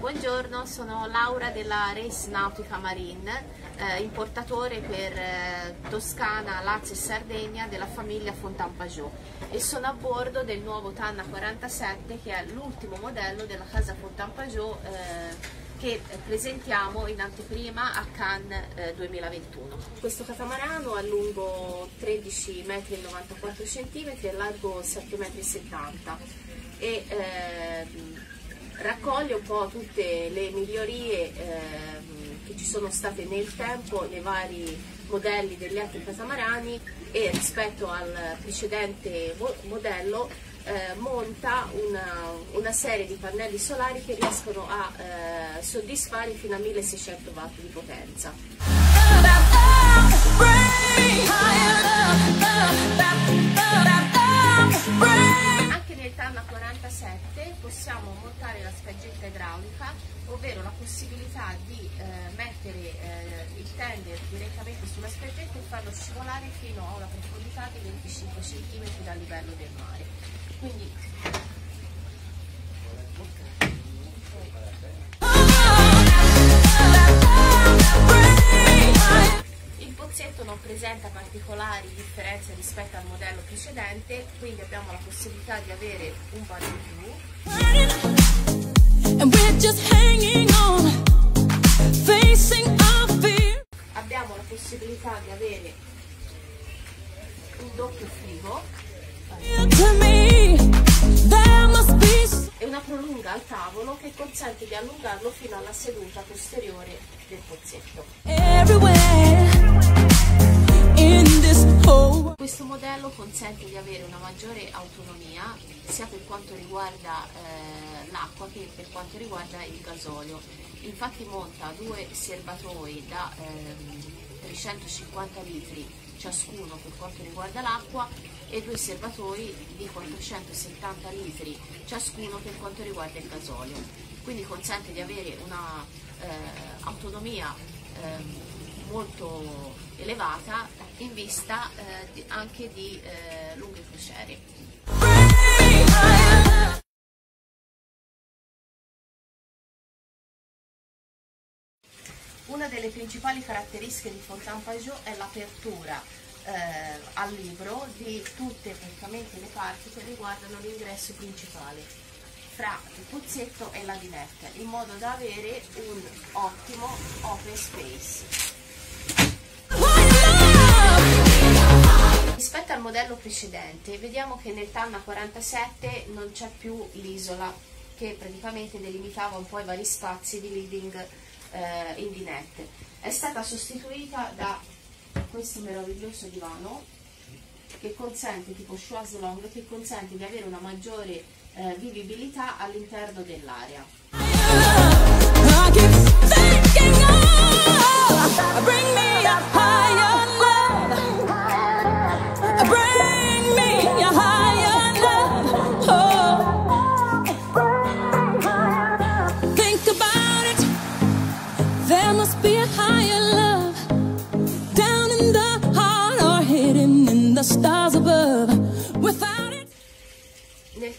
Buongiorno, sono Laura della Race Nautica Marine, eh, importatore per eh, Toscana, Lazio e Sardegna della famiglia Fontanpajou e sono a bordo del nuovo Tanna 47 che è l'ultimo modello della casa Fontanpajou eh, che presentiamo in anteprima a Cannes eh, 2021. Questo catamarano ha lungo 13,94 m e largo 7,70 m e ehm, raccoglie un po' tutte le migliorie ehm, che ci sono state nel tempo nei vari modelli degli altri catamarani e rispetto al precedente modello eh, monta una, una, serie di pannelli solari che riescono a eh, soddisfare fino a 1600 watt di potenza. Anche nel Tanna 47 possiamo montare la spaggetta idraulica, ovvero la possibilità di eh, mettere eh, il tender direttamente sulla spaggetta e farlo scivolare fino a una profondità di 25 cm dal livello del mare. Quindi il pozzetto non presenta particolari differenze rispetto al modello precedente, quindi abbiamo la possibilità di avere un bar in più. Abbiamo la possibilità di avere frigo e una prolunga al tavolo che consente di allungarlo fino alla seduta posteriore del pozzetto. Questo modello consente di avere una maggiore autonomia sia per quanto riguarda eh, l'acqua che per quanto riguarda il gasolio. Infatti monta due serbatoi da eh, 350 litri ciascuno per quanto riguarda l'acqua e due serbatoi di 470 litri ciascuno per quanto riguarda il gasolio. Quindi consente di avere un'autonomia eh, eh, molto elevata in vista eh, anche di eh, lunghe crociere. Una delle principali caratteristiche di Fontaine Pajot è l'apertura eh, al libro di tutte praticamente le parti che riguardano l'ingresso principale fra il pozzetto e la dinette in modo da avere un ottimo open space. Rispetto al modello precedente vediamo che nel Tanna 47 non c'è più l'isola che praticamente delimitava un po' i vari spazi di living eh, in dinette. È stata sostituita da questo meraviglioso divano che consente, tipo Schwarz Long, che consente di avere una maggiore eh, vivibilità all'interno dell'area.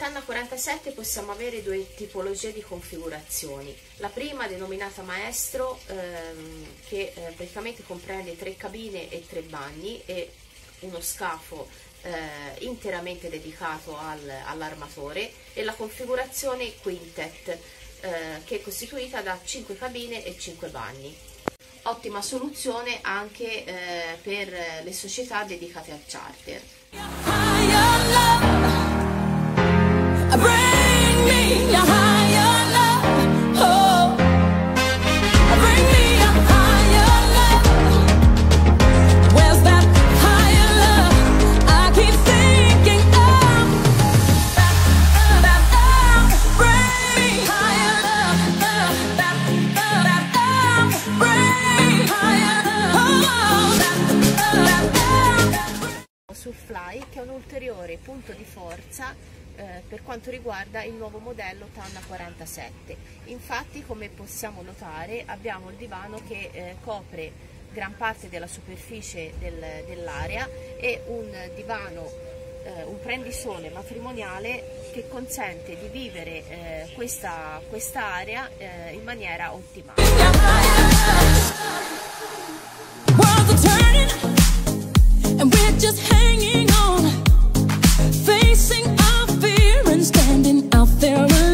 Nel Tanna 47 possiamo avere due tipologie di configurazioni. La prima, denominata Maestro, ehm, che eh, praticamente comprende tre cabine e tre bagni e uno scafo eh, interamente dedicato al, all'armatore e la configurazione Quintet, eh, che è costituita da 5 cabine e 5 bagni ottima soluzione anche eh, per le società dedicate al charter. Bring me your heart. Punto di forza eh, per quanto riguarda il nuovo modello Tanna 47. Infatti come possiamo notare abbiamo il divano che eh, copre gran parte della superficie del, dell'area e un divano eh, un prendisole matrimoniale che consente di vivere eh, questa, questa area eh, in maniera ottimale. Facing our fear and standing out there.